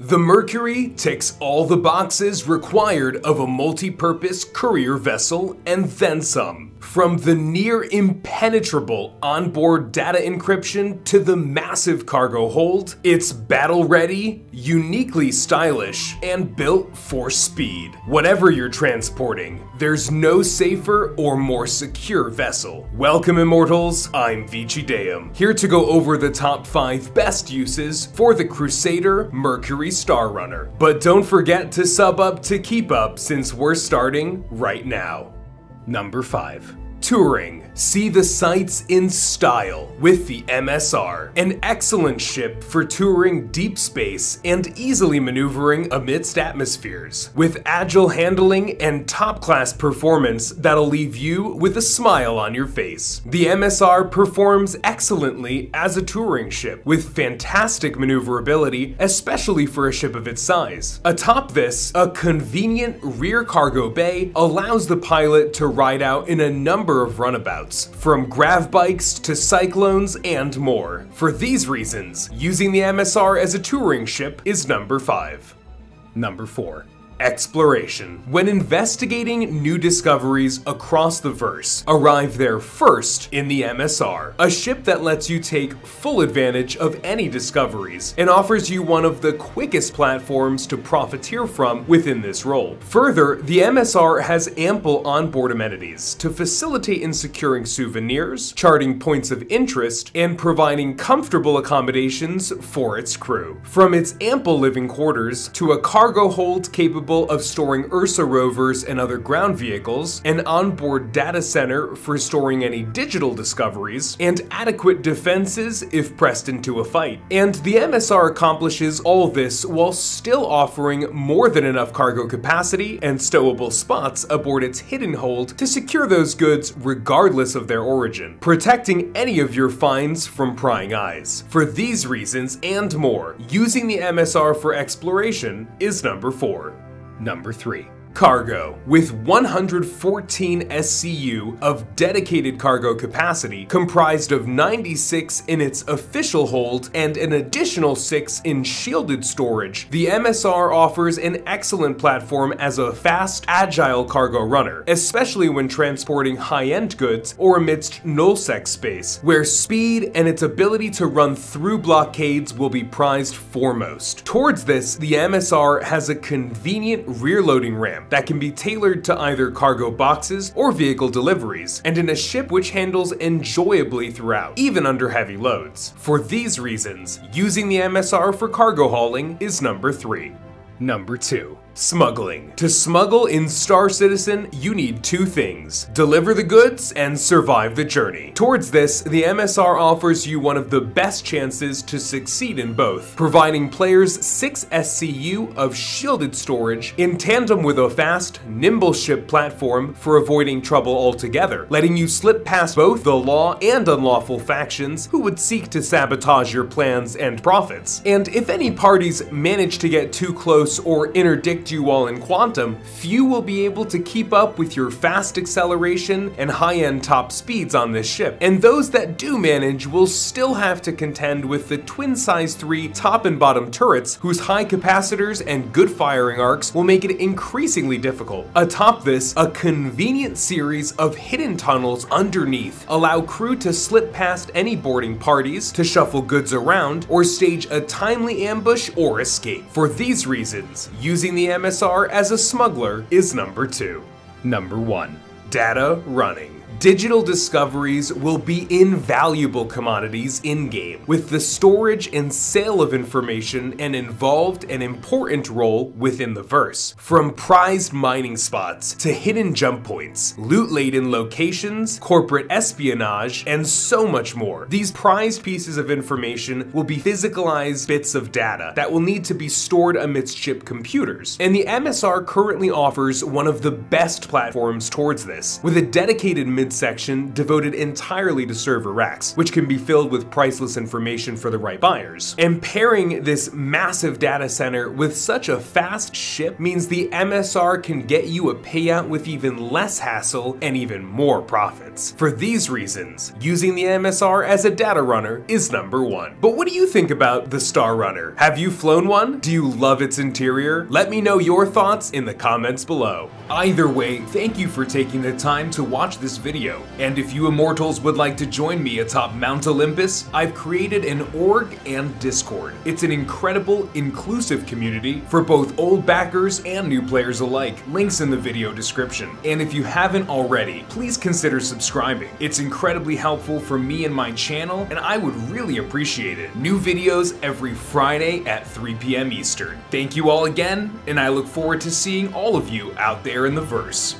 The Mercury ticks all the boxes required of a multi-purpose courier vessel and then some. From the near impenetrable onboard data encryption to the massive cargo hold, it's battle ready, uniquely stylish, and built for speed. Whatever you're transporting, there's no safer or more secure vessel. Welcome Immortals, I'm Vici Deum, here to go over the top 5 best uses for the Crusader Mercury Star Runner. But don't forget to sub up to keep up since we're starting right now. Number 5. Touring. See the sights in style with the MSR, an excellent ship for touring deep space and easily maneuvering amidst atmospheres, with agile handling and top-class performance that'll leave you with a smile on your face. The MSR performs excellently as a touring ship, with fantastic maneuverability, especially for a ship of its size. Atop this, a convenient rear cargo bay allows the pilot to ride out in a number of runabouts from grav bikes to cyclones and more. For these reasons, using the MSR as a touring ship is number 5. Number 4. Exploration. When investigating new discoveries across the verse, arrive there first in the MSR, a ship that lets you take full advantage of any discoveries and offers you one of the quickest platforms to profiteer from within this role. Further, the MSR has ample onboard amenities to facilitate in securing souvenirs, charting points of interest, and providing comfortable accommodations for its crew. From its ample living quarters to a cargo hold capable capable of storing Ursa rovers and other ground vehicles, an onboard data center for storing any digital discoveries, and adequate defenses if pressed into a fight. And the MSR accomplishes all this while still offering more than enough cargo capacity and stowable spots aboard its hidden hold to secure those goods regardless of their origin, protecting any of your finds from prying eyes. For these reasons and more, using the MSR for exploration is number 4. Number 3. Cargo. With 114 SCU of dedicated cargo capacity, comprised of 96 in its official hold and an additional 6 in shielded storage, the MSR offers an excellent platform as a fast, agile cargo runner, especially when transporting high-end goods or amidst nullsec space, where speed and its ability to run through blockades will be prized foremost. Towards this, the MSR has a convenient rear loading that can be tailored to either cargo boxes or vehicle deliveries, and in a ship which handles enjoyably throughout, even under heavy loads. For these reasons, using the MSR for cargo hauling is number 3. Number 2. Smuggling. To smuggle in Star Citizen, you need two things. Deliver the goods and survive the journey. Towards this, the MSR offers you one of the best chances to succeed in both, providing players 6 SCU of shielded storage in tandem with a fast, nimble ship platform for avoiding trouble altogether, letting you slip past both the law and unlawful factions who would seek to sabotage your plans and profits. And if any parties manage to get too close or interdict you all in Quantum, few will be able to keep up with your fast acceleration and high-end top speeds on this ship, and those that do manage will still have to contend with the twin size 3 top and bottom turrets whose high capacitors and good firing arcs will make it increasingly difficult. Atop this, a convenient series of hidden tunnels underneath allow crew to slip past any boarding parties, to shuffle goods around, or stage a timely ambush or escape. For these reasons, using the MSR as a smuggler is number 2. Number 1. Data running. Digital discoveries will be invaluable commodities in-game, with the storage and sale of information an involved and important role within the verse. From prized mining spots to hidden jump points, loot-laden locations, corporate espionage, and so much more. These prized pieces of information will be physicalized bits of data that will need to be stored amidst ship computers, and the MSR currently offers one of the best platforms towards this, with a dedicated mid section devoted entirely to server racks, which can be filled with priceless information for the right buyers. And pairing this massive data center with such a fast ship means the MSR can get you a payout with even less hassle and even more profits. For these reasons, using the MSR as a data runner is number one. But what do you think about the Star Runner? Have you flown one? Do you love its interior? Let me know your thoughts in the comments below. Either way, thank you for taking the time to watch this video. And if you immortals would like to join me atop Mount Olympus, I've created an org and Discord. It's an incredible, inclusive community for both old backers and new players alike. Links in the video description. And if you haven't already, please consider subscribing. It's incredibly helpful for me and my channel, and I would really appreciate it. New videos every Friday at 3 p.m. Eastern. Thank you all again, and I look forward to seeing all of you out there in the verse.